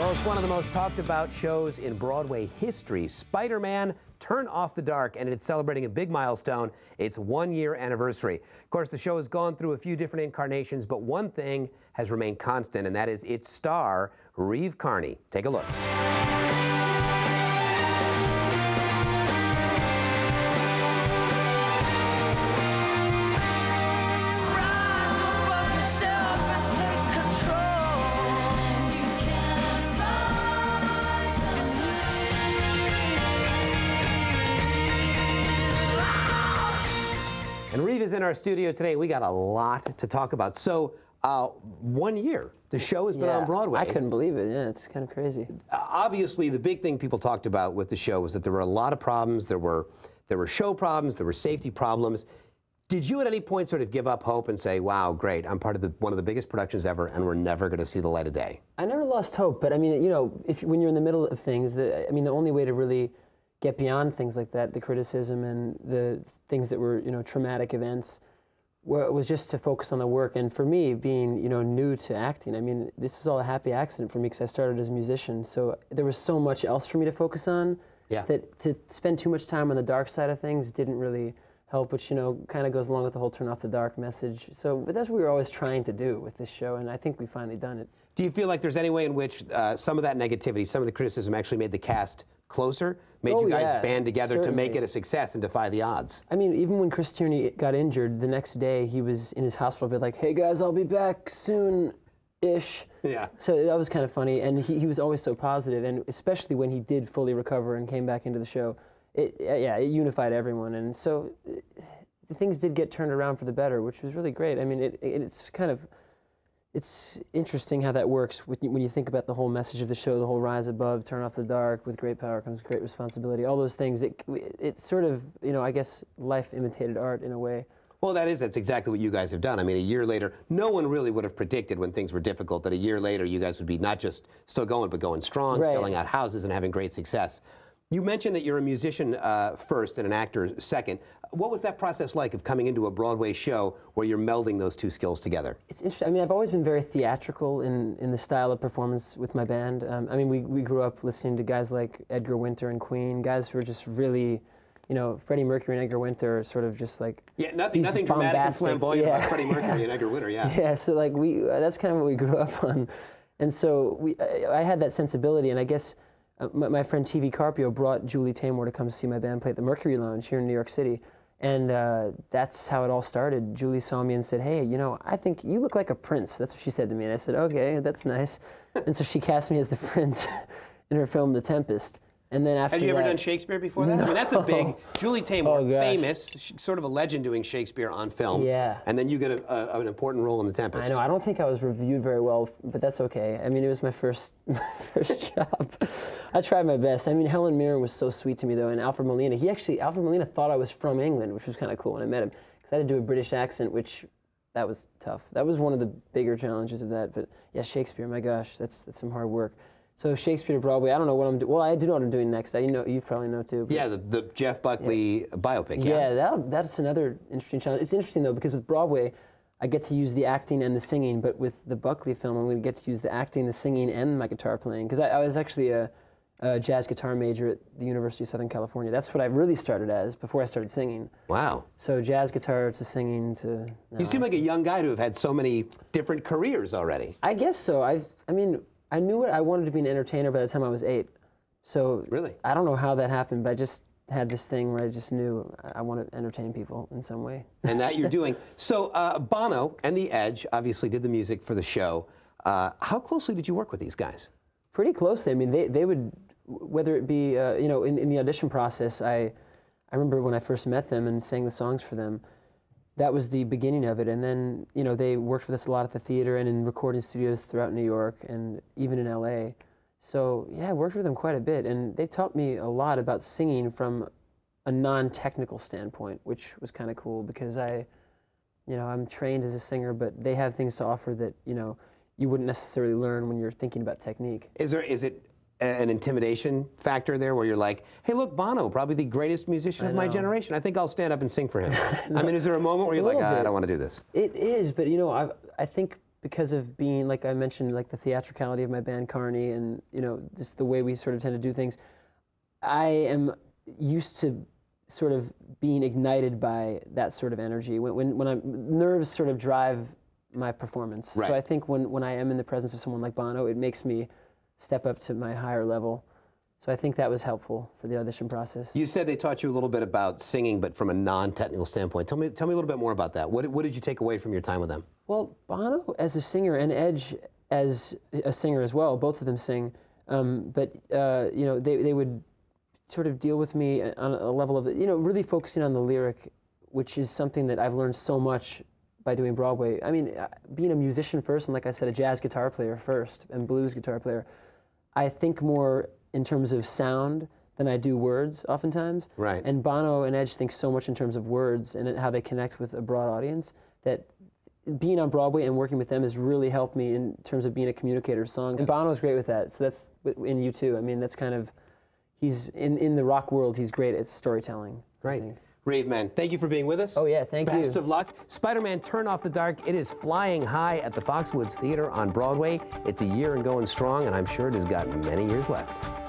Well, it's one of the most talked about shows in Broadway history. Spider Man Turn Off the Dark, and it's celebrating a big milestone its one year anniversary. Of course, the show has gone through a few different incarnations, but one thing has remained constant, and that is its star, Reeve Carney. Take a look. And Reeve is in our studio today. We got a lot to talk about. So, uh, one year, the show has been Yeah, on Broadway. I couldn't believe it. Yeah, it's kind of crazy. Uh, obviously, the big thing people talked about with the show was that there were a lot of problems. There were there were show problems. There were safety problems. Did you at any point sort of give up hope and say, "Wow, great! I'm part of the, one of the biggest productions ever, and we're never going to see the light of day"? I never lost hope, but I mean, you know, if when you're in the middle of things, the, I mean, the only way to really get beyond things like that, the criticism and the things that were, you know, traumatic events, was just to focus on the work. And for me, being, you know, new to acting, I mean, this was all a happy accident for me because I started as a musician. So there was so much else for me to focus on Yeah. that to spend too much time on the dark side of things didn't really help, which, you know, kind of goes along with the whole turn off the dark message. So but that's what we were always trying to do with this show, and I think we finally done it. Do you feel like there's any way in which uh, some of that negativity, some of the criticism, actually made the cast closer, made Oh, you guys yeah, band together to make it a success and defy the odds? I mean, even when Chris Tierney got injured, the next day he was in his hospital bed, like, "Hey guys, I'll be back soon, ish." Yeah. So that was kind of funny, and he, he was always so positive, and especially when he did fully recover and came back into the show, it yeah it unified everyone, and so uh, things did get turned around for the better, which was really great. I mean, it, it it's kind of it's interesting how that works when you, think about the whole message of the show, the whole rise above, turn off the dark. With great power comes great responsibility. All those things. It it's sort of you know I guess life imitated art in a way. Well, that is, that's exactly what you guys have done. I mean, a year later, no one really would have predicted when things were difficult that a year later you guys would be not just still going, but going strong, Right. selling out houses, and having great success. You mentioned that you're a musician uh, first and an actor second. What was that process like of coming into a Broadway show where you're melding those two skills together? It's interesting. I mean, I've always been very theatrical in, in the style of performance with my band. Um, I mean, we, we grew up listening to guys like Edgar Winter and Queen, guys who were just really, you know, Freddie Mercury and Edgar Winter are sort of just like Yeah, nothing, nothing dramatic and flamboyant yeah. about Freddie Mercury and Edgar Winter, yeah. Yeah, so like we, uh, that's kind of what we grew up on, and so we, I, I had that sensibility, and I guess uh, my, my friend TV Carpio brought Julie Taymor to come see my band play at the Mercury Lounge here in New York City, and uh, that's how it all started. Julie saw me and said, "Hey, you know, I think you look like a prince." That's what she said to me, and I said, "Okay, that's nice," and so she cast me as the prince in her film The Tempest. And then after Had you ever that- done Shakespeare before that? I mean, that's a big. Julie Taymor, Oh, famous, sort of a legend doing Shakespeare on film. Yeah. And then you get a, a, an important role in The Tempest. I know. I don't think I was reviewed very well, but that's okay. I mean, it was my first my first job. I tried my best. I mean, Helen Mirren was so sweet to me though, and Alfred Molina. He actually Alfred Molina thought I was from England, which was kind of cool when I met him, because I had to do a British accent, which that was tough. That was one of the bigger challenges of that. But yeah, Shakespeare. My gosh, that's that's some hard work. So Shakespeare Broadway. I don't know what I'm doing. Well, I do know what I'm doing next. I, you know, you probably know too. Yeah, the, the Jeff Buckley biopic. yeah, Yeah. that, that's another interesting challenge. It's interesting though because with Broadway, I get to use the acting and the singing, but with the Buckley film, I'm going to get to use the acting, the singing, and my guitar playing. Because I, I was actually a, a jazz guitar major at the University of Southern California. That's what I really started as before I started singing. Wow. So jazz guitar to singing to. You seem like a young guy to have had so many different careers already. I guess so. I, I mean, I knew I wanted to be an entertainer by the time I was eight. So Really? I don't know how that happened, but I just had this thing where I just knew I- I want to entertain people in some way. and that you're doing. So uh, Bono and The Edge obviously did the music for the show. Uh, how closely did you work with these guys? pretty closely. I mean, they, they would, whether it be, uh, you know, in, in the audition process, I, I remember when I first met them and sang the songs for them, that was the beginning of it. And then, you know, they worked with us a lot at the theater and in recording studios throughout New York and even in LA. So, yeah, I worked with them quite a bit. And they taught me a lot about singing from a non technical standpoint, which was kind of cool because I, you know, I'm trained as a singer, but they have things to offer that, you know, you wouldn't necessarily learn when you're thinking about technique. Is there is it an intimidation factor there where you're like, hey, look, Bono, probably the greatest musician of my know. generation. I think I'll stand up and sing for him. I mean, is there a moment where you're like, "Ah, I don't want to do this? It is, but you know, I I think because of being, like I mentioned, like the theatricality of my band Carney, and you know, just the way we sort of tend to do things. I am used to sort of being ignited by that sort of energy when when, when I'm nerves sort of drive my performance. Right. So I think when when I am in the presence of someone like Bono, it makes me step up to my higher level. So I think that was helpful for the audition process. You said they taught you a little bit about singing, but from a non-technical standpoint. Tell me, tell me a little bit more about that. What, what did you take away from your time with them? Well, Bono as a singer and Edge as a singer as well, both of them sing. Um, but uh, you know, they, they would sort of deal with me on a level of you know really focusing on the lyric, which is something that I've learned so much by doing Broadway. I mean, uh, being a musician first, and like I said, a jazz guitar player first, and blues guitar player. I think more in terms of sound than I do words oftentimes. Right. And Bono and Edge think so much in terms of words and how they connect with a broad audience that being on Broadway and working with them has really helped me in terms of being a communicator of songs. And Bono's great with that. So that's in U2. I mean, that's kind of, he's in, in the rock world, he's great at storytelling. Right. Think. Reeve Man, thank you for being with us. Oh, yeah, thank Best you. Best of luck. Spider-Man Turn Off the Dark, it is flying high at the Foxwoods Theater on Broadway. It's a year and going strong, and I'm sure it has got many years left.